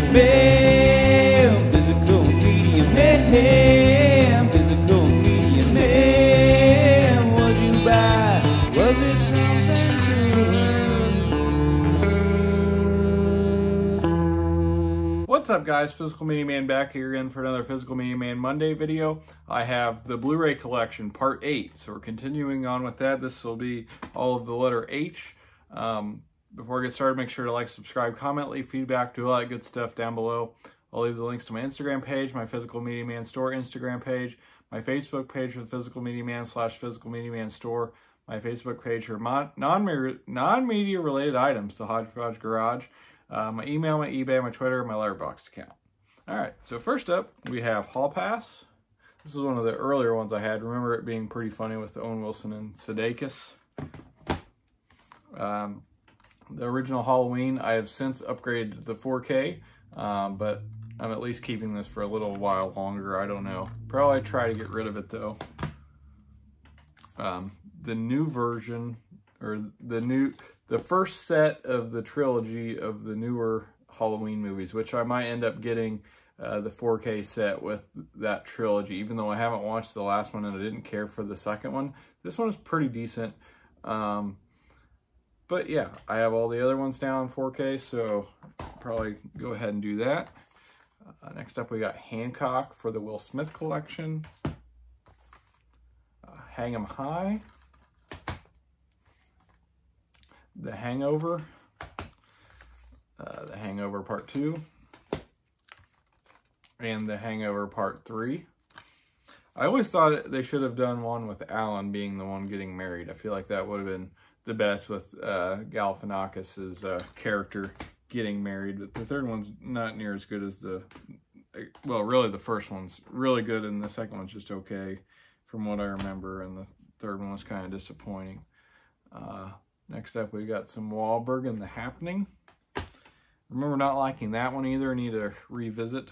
media man. Physical media man. Physical media man. What'd you buy? Was it something good? What's up guys, Physical Media Man back here again for another Physical Media Man Monday video. I have the Blu-ray collection part 8, so we're continuing on with that. This will be all of the letter H. Um, before I get started, make sure to like, subscribe, comment, leave feedback, do all that good stuff down below. I'll leave the links to my Instagram page, my Physical Media Man Store Instagram page, my Facebook page for Physical Media Man slash Physical Media Man Store, my Facebook page for non-media non-media related items, the Hodgepodge Garage, uh, my email, my eBay, my Twitter, my Letterboxd account. All right, so first up, we have Hall Pass. This is one of the earlier ones I had. Remember it being pretty funny with Owen Wilson and Sudeikis. Um, the original Halloween, I have since upgraded to the 4K, um, but I'm at least keeping this for a little while longer. I don't know. Probably try to get rid of it though. Um, the new version, or the new, the first set of the trilogy of the newer Halloween movies, which I might end up getting uh, the 4K set with that trilogy, even though I haven't watched the last one and I didn't care for the second one. This one is pretty decent. Um, but yeah, I have all the other ones down in 4K, so probably go ahead and do that. Uh, next up, we got Hancock for the Will Smith collection. Uh, Hang 'em High. The Hangover. Uh, the Hangover Part 2. And The Hangover Part 3. I always thought they should have done one with Alan being the one getting married. I feel like that would have been the best with uh, Galifianakis' uh, character getting married. But the third one's not near as good as the, well, really the first one's really good and the second one's just okay from what I remember. And the third one was kind of disappointing. Uh, next up, we've got some Wahlberg and The Happening. Remember not liking that one either. Need to revisit.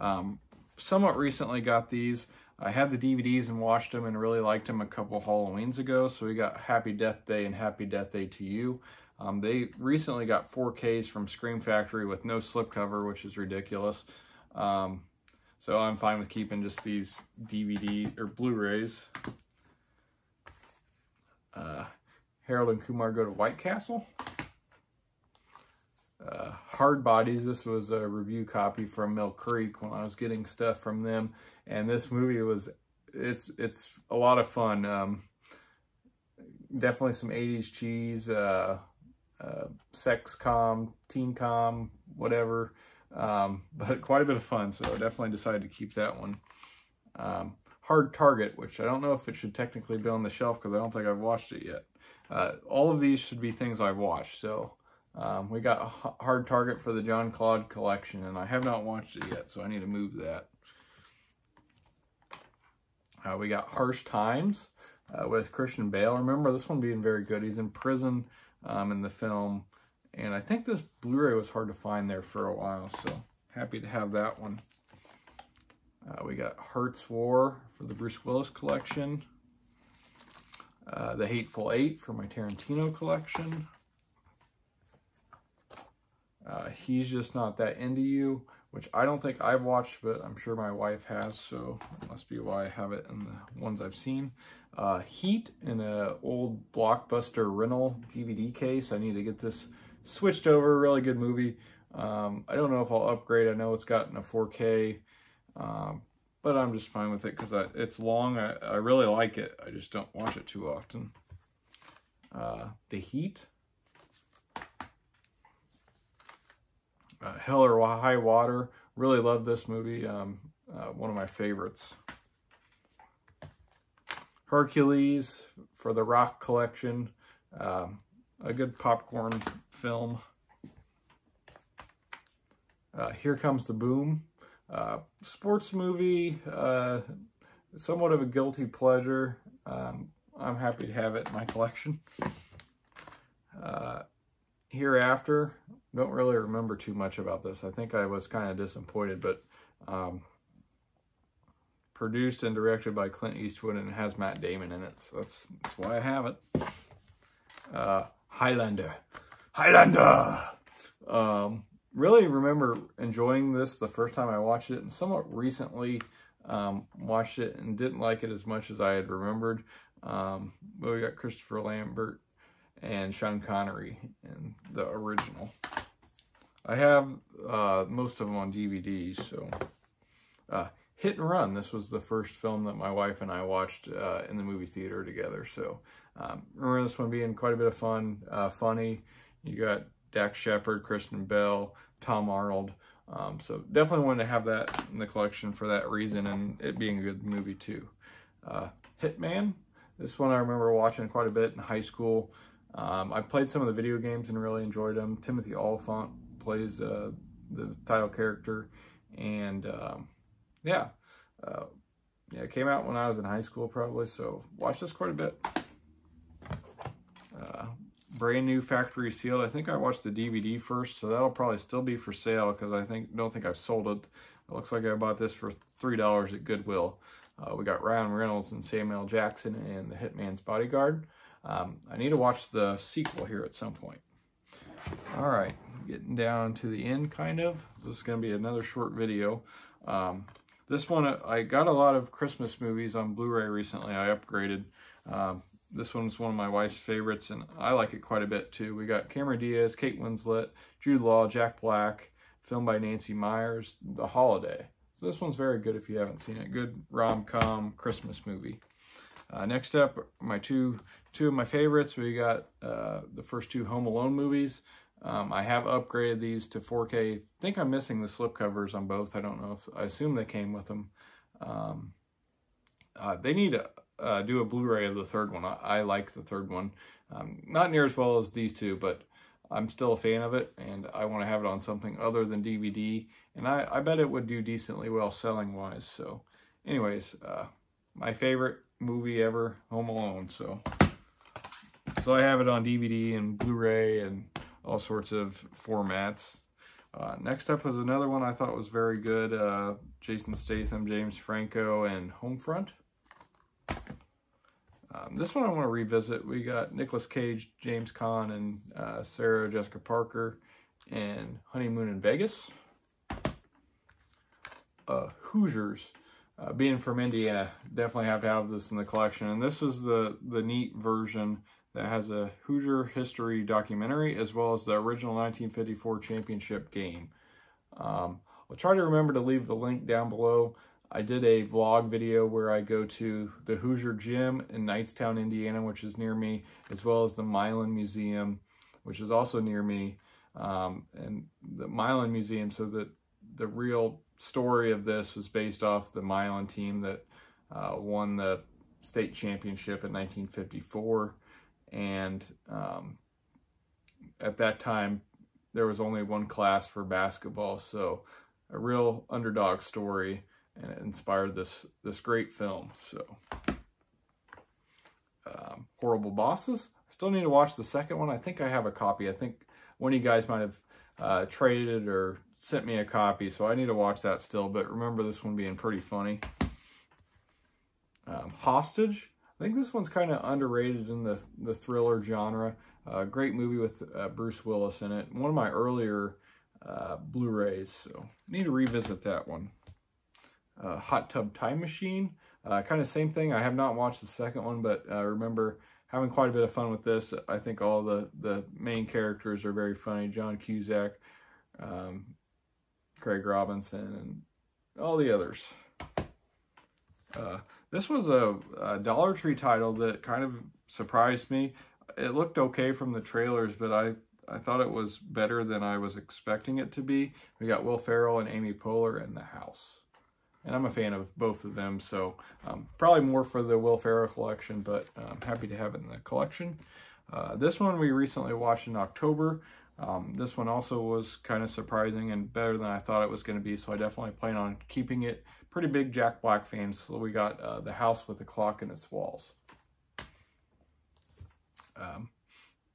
Um, somewhat recently got these. I had the DVDs and watched them and really liked them a couple Halloweens ago. So we got Happy Death Day and Happy Death Day 2U. Um, they recently got 4Ks from Scream Factory with no slipcover, which is ridiculous. Um, so I'm fine with keeping just these DVD or Blu-rays. Uh, Harold and Kumar Go to White Castle. Uh, Hard Bodies, this was a review copy from Mill Creek when I was getting stuff from them. And this movie was, it's it's a lot of fun. Um, definitely some 80s cheese, uh, uh, sex com, teen com, whatever. Um, but quite a bit of fun, so I definitely decided to keep that one. Um, Hard Target, which I don't know if it should technically be on the shelf because I don't think I've watched it yet. Uh, all of these should be things I've watched, so um, we got Hard Target for the Jean-Claude collection, and I have not watched it yet, so I need to move that. Uh, we got Harsh Times uh, with Christian Bale. Remember this one being very good. He's in prison um, in the film, and I think this Blu-ray was hard to find there for a while, so happy to have that one. Uh, we got Hart's War for the Bruce Willis collection. Uh, the Hateful Eight for my Tarantino collection. Uh, He's Just Not That Into You, which I don't think I've watched, but I'm sure my wife has, so it must be why I have it in the ones I've seen. Uh, Heat in an old Blockbuster rental DVD case. I need to get this switched over. Really good movie. Um, I don't know if I'll upgrade. I know it's gotten a 4K, um, but I'm just fine with it because it's long. I, I really like it. I just don't watch it too often. Uh, the Heat. Uh, Hell or High Water. Really love this movie. Um, uh, one of my favorites. Hercules for the Rock Collection. Um, a good popcorn film. Uh, Here Comes the Boom. Uh, sports movie. Uh, somewhat of a guilty pleasure. Um, I'm happy to have it in my collection. Hereafter, don't really remember too much about this. I think I was kind of disappointed, but um, produced and directed by Clint Eastwood and has Matt Damon in it. So that's, that's why I have it. Uh, Highlander. Highlander! Um, really remember enjoying this the first time I watched it, and somewhat recently um, watched it and didn't like it as much as I had remembered. Um, but we got Christopher Lambert and Sean Connery in the original. I have uh, most of them on DVD, so uh, Hit and Run. This was the first film that my wife and I watched uh, in the movie theater together. So um, remember this one being quite a bit of fun, uh, funny. You got Dax Shepard, Kristen Bell, Tom Arnold. Um, so definitely wanted to have that in the collection for that reason and it being a good movie too. Uh, Hitman. This one I remember watching quite a bit in high school. Um, I played some of the video games and really enjoyed them. Timothy Olyphant plays uh, the title character. And um, yeah, uh, yeah, it came out when I was in high school probably, so watched this quite a bit. Uh, brand new factory sealed. I think I watched the DVD first, so that'll probably still be for sale because I think don't think I've sold it. It looks like I bought this for $3 at Goodwill. Uh, we got Ryan Reynolds and Samuel Jackson and The Hitman's Bodyguard. Um, I need to watch the sequel here at some point. All right, getting down to the end kind of. This is going to be another short video. Um, this one, I got a lot of Christmas movies on Blu-ray recently. I upgraded. Um, this one's one of my wife's favorites, and I like it quite a bit too. We got Cameron Diaz, Kate Winslet, Jude Law, Jack Black, filmed by Nancy Meyers, The Holiday. So this one's very good if you haven't seen it. Good rom-com Christmas movie. Uh, next up, my two two of my favorites. We got uh, the first two Home Alone movies. Um, I have upgraded these to 4K. I think I'm missing the slipcovers on both. I don't know if, I assume they came with them. Um, uh, they need to uh, do a Blu-ray of the third one. I, I like the third one. Um, not near as well as these two, but I'm still a fan of it, and I want to have it on something other than DVD. And I, I bet it would do decently well selling-wise. So anyways, uh, my favorite movie ever, Home Alone. So, so I have it on DVD and Blu-ray and all sorts of formats. Uh, next up was another one I thought was very good. Uh, Jason Statham, James Franco, and Homefront. Um, this one I want to revisit. We got Nicolas Cage, James Caan, and uh, Sarah Jessica Parker, and Honeymoon in Vegas. Uh, Hoosiers, uh, being from Indiana, definitely have to have this in the collection. And this is the the neat version that has a Hoosier history documentary as well as the original 1954 championship game. Um, I'll try to remember to leave the link down below. I did a vlog video where I go to the Hoosier Gym in Knightstown, Indiana, which is near me, as well as the Milan Museum, which is also near me, um, and the Milan Museum. So that the real story of this was based off the Milan team that uh, won the state championship in 1954 and um, at that time there was only one class for basketball. So a real underdog story and it inspired this this great film. So um, horrible bosses? I still need to watch the second one. I think i have a copy. I think one of you guys might have uh, traded or sent me a copy so i need to watch that still but remember this one being pretty funny um, hostage I think this one's kind of underrated in the, the thriller genre. Uh, great movie with uh, Bruce Willis in it. One of my earlier uh, Blu-rays, so need to revisit that one. Uh, Hot Tub Time Machine, uh, kind of same thing. I have not watched the second one, but uh, remember having quite a bit of fun with this. I think all the, the main characters are very funny. John Cusack, um, Craig Robinson, and all the others. Uh, this was a, a, Dollar Tree title that kind of surprised me. It looked okay from the trailers, but I, I thought it was better than I was expecting it to be. We got Will Ferrell and Amy Poehler in the house. And I'm a fan of both of them, so um, probably more for the Will Ferrell collection, but I'm um, happy to have it in the collection. Uh, this one we recently watched in October. Um, this one also was kind of surprising and better than I thought it was going to be, so I definitely plan on keeping it. Pretty big Jack Black fans, so we got uh, The House with the Clock in its Walls. Um,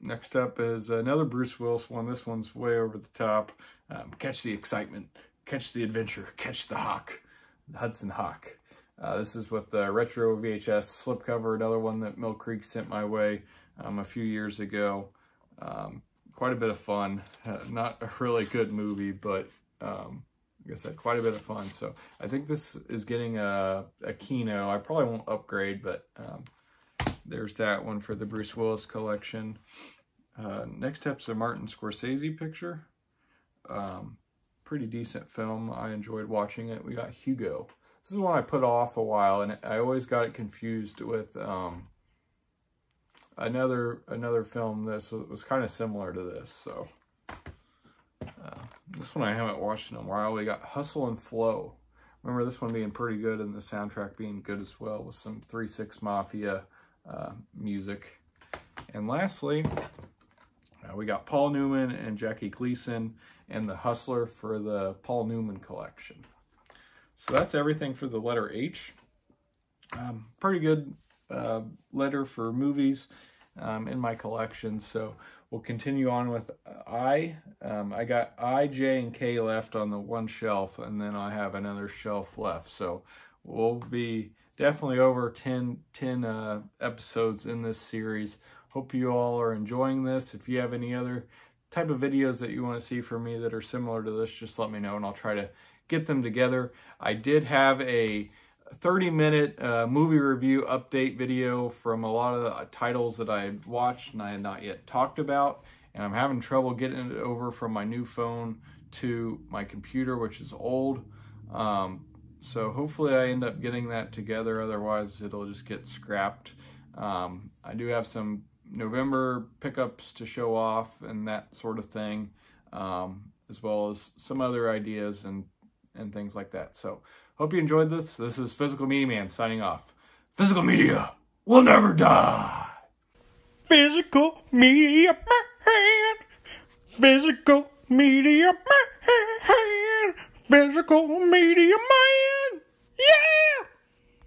next up is another Bruce Willis one. This one's way over the top. Um, catch the excitement, catch the adventure, catch the hawk, Hudson Hawk. Uh, this is with the retro VHS slipcover, another one that Mill Creek sent my way um, a few years ago. Um, quite a bit of fun. Uh, not a really good movie, but um, like I said, quite a bit of fun. So I think this is getting a, a Kino. I probably won't upgrade, but um, there's that one for the Bruce Willis collection. Uh, next up's a Martin Scorsese picture. Um, pretty decent film. I enjoyed watching it. We got Hugo. This is one I put off a while, and I always got it confused with um, another another film that was, kind of similar to this. So uh, this one I haven't watched in a while. We got Hustle and Flow. Remember this one being pretty good and the soundtrack being good as well with some 3-6 Mafia uh, music. And lastly, uh, we got Paul Newman and Jackie Gleason and The Hustler for the Paul Newman collection. So that's everything for the letter H. Um, pretty good uh, letter for movies um, in my collection. So we'll continue on with I. Um, I got I, J, and K left on the one shelf, and then I have another shelf left. So we'll be definitely over 10, 10 uh, episodes in this series. Hope you all are enjoying this. If you have any other type of videos that you want to see from me that are similar to this, just let me know and I'll try to get them together. I did have a 30 minute uh, movie review update video from a lot of the titles that I had watched and I had not yet talked about. And I'm having trouble getting it over from my new phone to my computer, which is old. Um, so hopefully I end up getting that together. Otherwise, it'll just get scrapped. Um, I do have some November pickups to show off and that sort of thing, um, as well as some other ideas and, and things like that. So Hope you enjoyed this. This is Physical Media Man signing off. Physical Media will never die. Physical Media Man. Physical Media Man. Physical Media Man.